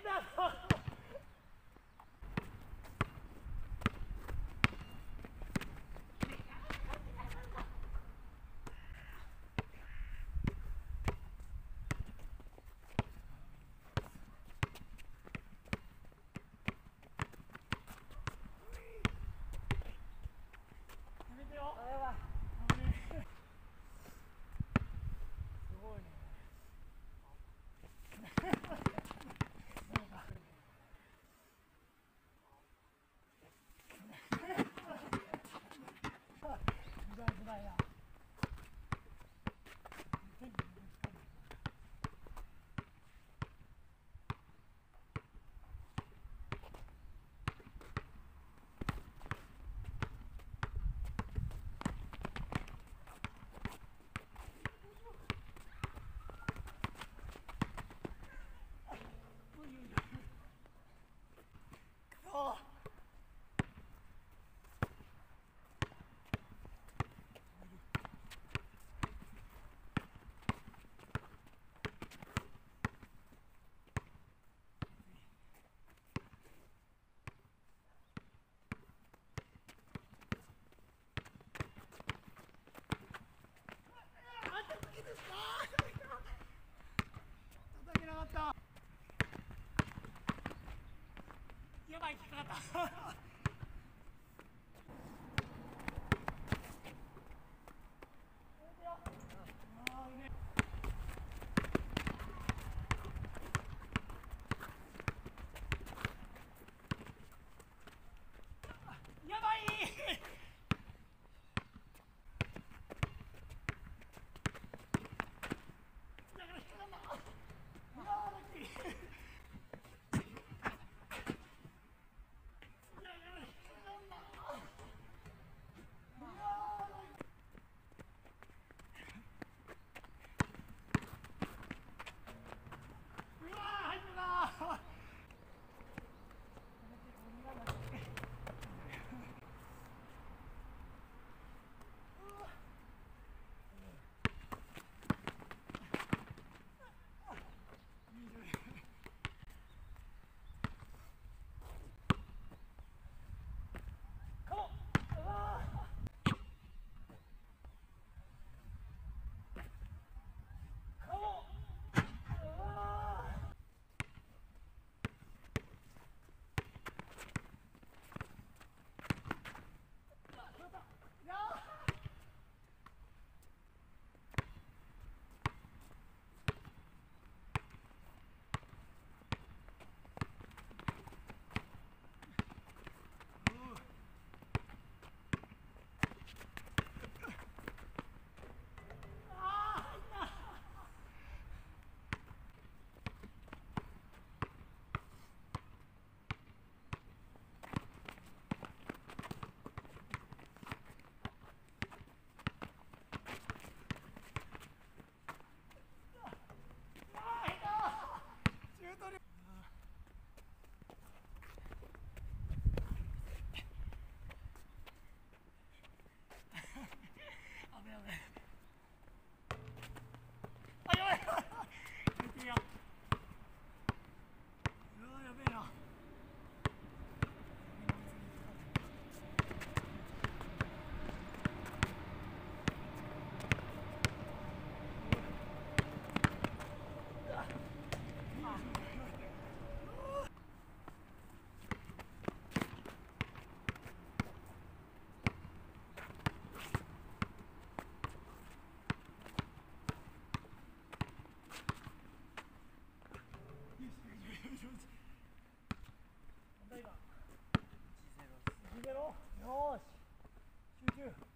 enough. 危ない Nice. Shoot you.